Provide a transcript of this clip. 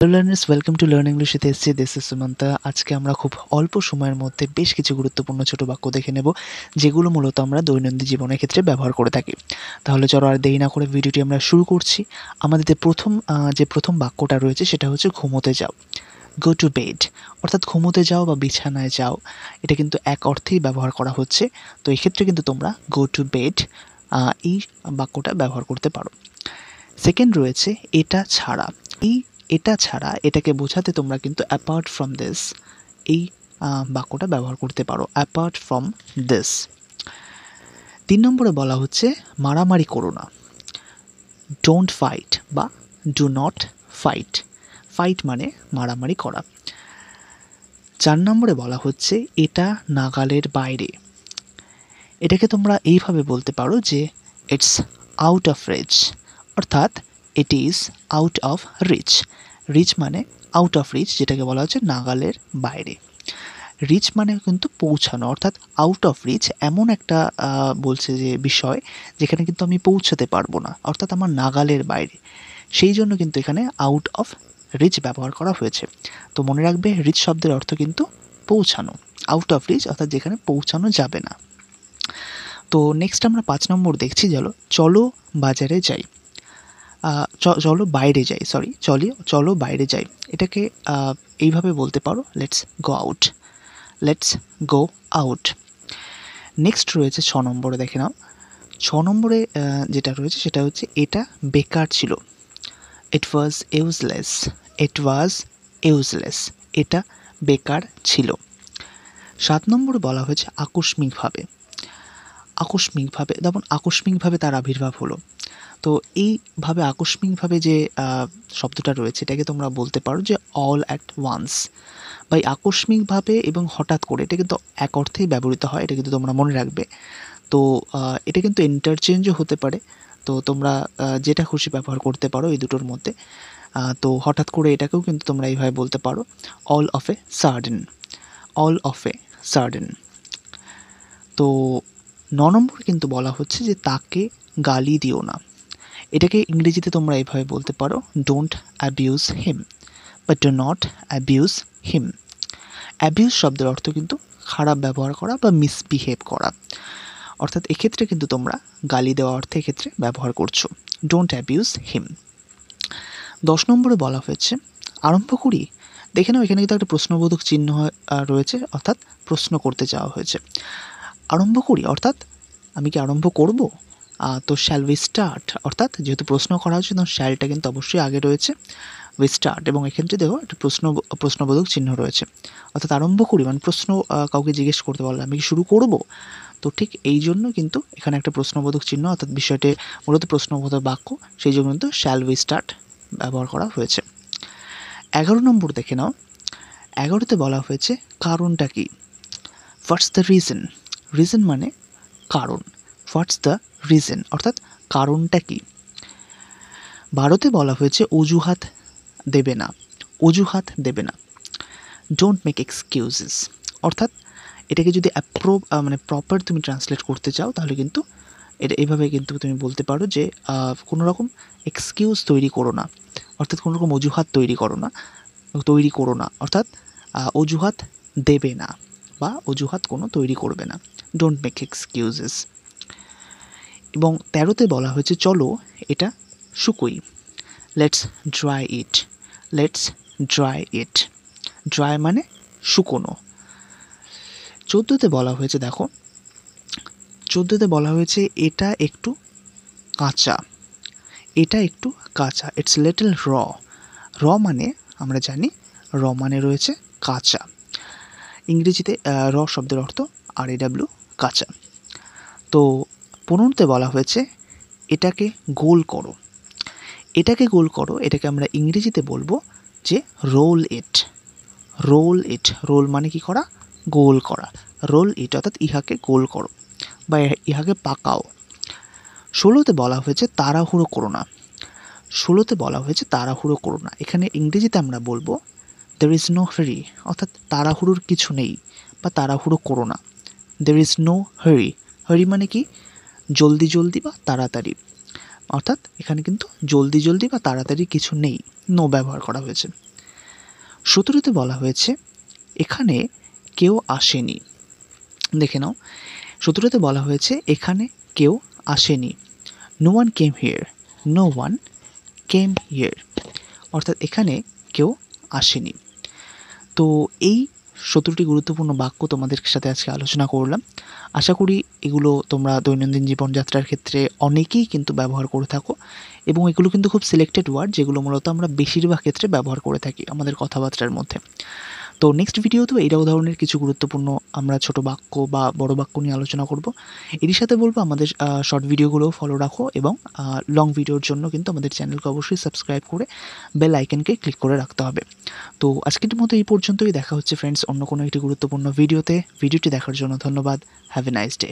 Hello learners welcome to learn English with SC this Sumanta আজকে আমরা খুব অল্প সময়ের মধ্যে বেশ কিছু গুরুত্বপূর্ণ ছোট বাক্য দেখে নেব, যেগুলো মূলত আমরা দৈনন্দিন জীবনের ক্ষেত্রে ব্যবহার করে থাকি। তাহলে চলো আর দেরি না করে ভিডিওটি আমরা শুরু করছি। আমাদের প্রথম যে প্রথম বাক্যটা রয়েছে সেটা হচ্ছে ঘুমোতে যাও। গো টু বেড অর্থাৎ ঘুমোতে যাও বা বিছানায় যাও। এটা কিন্তু এক অর্থেই ব্যবহার করা হচ্ছে। তো এই ক্ষেত্রে কিন্তু তোমরা গো টু বেড এই বাক্যটা ব্যবহার করতে পারো। সেকেন্ড রয়েছে, এটা ছাড়া। এই এটা ছাড়া এটাকে বোঝাতে তোমরা কিন্তু অ্যাপার্ট ফ্রম দিস এই বাক্যটা ব্যবহার করতে পারো। অ্যাপার্ট ফ্রম দিস তিন নম্বরে বলা হচ্ছে, মারামারি করো না। ডোন্ট ফাইট বা ডু নট ফাইট ফাইট মানে মারামারি করা। চার নম্বরে বলা হচ্ছে, এটা নাগালের বাইরে। এটাকে তোমরা এইভাবে বলতে পারো যে ইটস আউট অফ রিচ অর্থাৎ it is out of reach reach মানে আউট অফ রিচ যেটাকে বলা হচ্ছে নাগালের বাইরে। রিচ মানে কিন্তু পৌঁছানো, অর্থাৎ আউট অফ রিচ এমন একটা বলছে যে বিষয়, যেখানে কিন্তু আমি পৌঁছাতে পারব না, অর্থাৎ আমার নাগালের বাইরে। সেই জন্য কিন্তু এখানে আউট অফ রিচ ব্যবহার করা হয়েছে। তো মনে রাখবে রিচ শব্দের অর্থ কিন্তু পৌঁছানো। আউট অফ রিচ অর্থাৎ যেখানে পৌঁছানো যাবে না। তো নেক্সট আমরা পাঁচ নম্বর দেখছি চলো চলো বাজারে যাই। চলো বাইরে যাই সরি চলি, চলো বাইরে যাই। এটাকে এইভাবে বলতে পারো let's go out let's go out next রয়েছে ছ নম্বরে, দেখে নাও। ছ নম্বরে যেটা রয়েছে সেটা হচ্ছে এটা বেকার ছিল। ইট ওয়াজ ইউজলেস ইট ওয়াজ ইউজলেস এটা বেকার ছিল। সাত নম্বরে বলা হয়েছে আকস্মিকভাবে। আকস্মিকভাবে, যেমন আকস্মিকভাবে তার আবির্ভাব হলো। তো এইভাবে আকস্মিকভাবে যে শব্দটা রয়েছে, এটাকে তোমরা বলতে পারো যে অল অ্যাট ওয়ান্স বা এই আকস্মিকভাবে এবং হঠাৎ করে, এটা কিন্তু এক অর্থেই ব্যবহৃত হয়, এটা কিন্তু তোমরা মনে রাখবে। তো এটা কিন্তু ইন্টারচেঞ্জও হতে পারে। তো তোমরা যেটা খুশি ব্যবহার করতে পারো এই দুটোর মধ্যে। তো হঠাৎ করে এটাকেও কিন্তু তোমরা এইভাবে বলতে পারো all of a sudden all of a sudden তো ন নম্বর কিন্তু বলা হচ্ছে যে তাকে গালি দিও না। এটাকে ইংরেজিতে তোমরা এইভাবে বলতে পারো ডোন্ট অ্যাবিউজ হিম বা do not abuse him abuse শব্দের অর্থ কিন্তু খারাপ ব্যবহার করা বা মিসবিহেভ করা। অর্থাৎ এক্ষেত্রে কিন্তু তোমরা গালি দেওয়া অর্থে এক্ষেত্রে ব্যবহার করছ। ডোন্ট অ্যাবিউজ হিম দশ নম্বরে বলা হয়েছে, আরম্ভ করি। দেখে নাও, এখানে কিন্তু একটা প্রশ্নবোধক চিহ্ন রয়েছে, অর্থাৎ প্রশ্ন করতে চাওয়া হয়েছে। আরম্ভ করি, অর্থাৎ আমি কি আরম্ভ করব? তো শ্যাল উই স্টার্ট অর্থাৎ যেহেতু প্রশ্ন করা হচ্ছে তখন শ্যালটা কিন্তু অবশ্যই আগে রয়েছে। উই স্টার্ট এবং এক্ষেত্রে দেখো, একটা প্রশ্ন, প্রশ্নবোধক চিহ্ন রয়েছে। অর্থাৎ আরম্ভ করি মানে প্রশ্ন কাউকে জিজ্ঞেস করতে পারলে আমি কি শুরু করব? তো ঠিক এই জন্য কিন্তু এখানে একটা প্রশ্নবোধক চিহ্ন, অর্থাৎ বিষয়টি মূলত প্রশ্নবোধক বাক্য, সেই জন্য কিন্তু শ্যাল উই স্টার্ট ব্যবহার করা হয়েছে। এগারো নম্বর দেখে নাও। এগারোতে বলা হয়েছে, কারণটা কি? হোয়াটস দ্য রিজন রিজন মানে কারণ। হোয়াটস দ্য রিজন অর্থাৎ কারণটা কি? ভারতে বলা হয়েছে অজুহাত দেবে না। অজুহাত দেবে না। ডোন্ট মেক এক্সকিউজেস অর্থাৎ এটাকে যদি অ্যাপ্রো মানে প্রপার তুমি ট্রান্সলেট করতে চাও, তাহলে কিন্তু এটা এইভাবে কিন্তু তুমি বলতে পারো যে কোনো রকম এক্সকিউজ তৈরি করো না। অর্থাৎ কোনো রকম অজুহাত তৈরি করো না। তৈরি করো না। অর্থাৎ অজুহাত দেবে না। বা অজুহাত কোনো তৈরি করবে না। ডোন্ট মেক এক্সকিউজেস এবং তেরোতে বলা হয়েছে, চলো এটা শুকোই। Let's dry it let's dry it dry মানে শুকোনো। চোদ্দোতে বলা হয়েছে, দেখো, চোদ্দোতে বলা হয়েছে, এটা একটু কাঁচা। এটা একটু কাঁচা। ইটস লিটল র র মানে আমরা জানি র মানে রয়েছে কাঁচা। ইংরেজিতে র শব্দের অর্থ আর এ ডাব্লিউ কাঁচা। তো পনেরোতে বলা হয়েছে, এটাকে গোল করো। এটাকে গোল করো, এটাকে আমরা ইংরেজিতে বলব যে roll it. Roll it, roll মানে কি করা? গোল করা। রোল ইট অর্থাৎ ইহাকে গোল করো বা ইহাকে পাকাও। ষোলোতে বলা হয়েছে, তাড়াহুড়ো করো না। ষোলোতে বলা হয়েছে, তাড়াহুড়ো করো না। এখানে ইংরেজিতে আমরা বলব দের ইজ নো হারি অর্থাৎ তাড়াহুড়োর কিছু নেই বা তাড়াহুড়ো করো না। দের ইজ নো হারি হারি মানে কি? জলদি জলদি বা তাড়াতাড়ি। অর্থাৎ এখানে কিন্তু জলদি জলদি বা তাড়াতাড়ি কিছু নেই। নো ব্যবহার করা হয়েছে। সতেরোতে বলা হয়েছে, এখানে কেউ আসেনি। দেখে নাও। সতেরোতে বলা হয়েছে, এখানে কেউ আসেনি। No one came here no one came here অর্থাৎ এখানে কেউ আসেনি। তো এই সতেরোটি গুরুত্বপূর্ণ বাক্য তোমাদের সাথে আজকে আলোচনা করলাম। আশা করি এগুলো তোমরা দৈনন্দিন জীবনযাত্রার ক্ষেত্রে অনেকেই কিন্তু ব্যবহার করে থাকো এবং এগুলো কিন্তু খুব সিলেক্টেড ওয়ার্ড যেগুলো মূলত আমরা বেশিরভাগ ক্ষেত্রে ব্যবহার করে থাকি আমাদের কথাবার্তার মধ্যে। তো নেক্সট ভিডিওতেও এইটাও ধরনের কিছু গুরুত্বপূর্ণ আমরা ছোট বাক্য বা বড় বাক্য নিয়ে আলোচনা করব। এরই সাথে বলব আমাদের শর্ট ভিডিওগুলোও ফলো রাখো এবং লং ভিডিওর জন্য কিন্তু আমাদের চ্যানেলকে অবশ্যই সাবস্ক্রাইব করে বেল আইকনকে ক্লিক করে রাখতে হবে। তো আজকের মতো এই পর্যন্তই। দেখা হচ্ছে ফ্রেন্ডস অন্য কোনো একটি গুরুত্বপূর্ণ ভিডিওতে ভিডিওটি দেখার জন্য ধন্যবাদ। Have a nice day